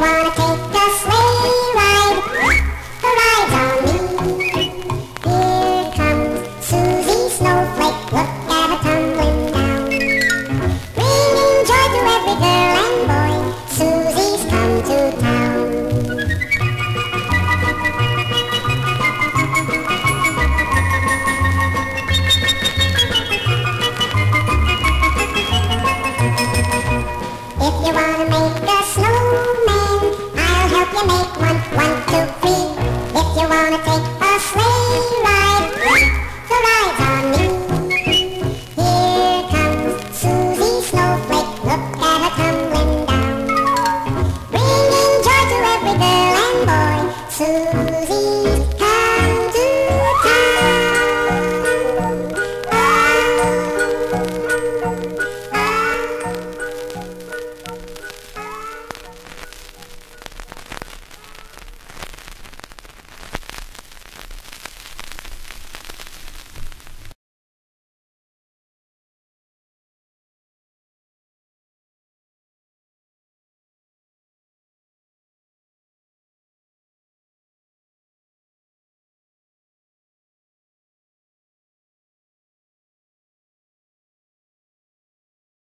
wanna take tumbling